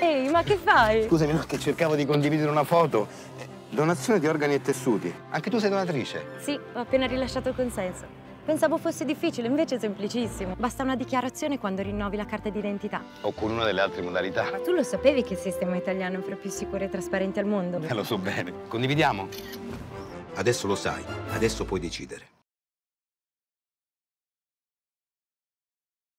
Ehi, ma che fai? Scusami, no, che cercavo di condividere una foto. Eh, donazione di organi e tessuti. Anche tu sei donatrice? Sì, ho appena rilasciato il consenso. Pensavo fosse difficile, invece è semplicissimo. Basta una dichiarazione quando rinnovi la carta d'identità. O con una delle altre modalità. Ma tu lo sapevi che il sistema italiano è fra più sicuro e trasparente al mondo? Eh, lo so bene. Condividiamo? Adesso lo sai, adesso puoi decidere.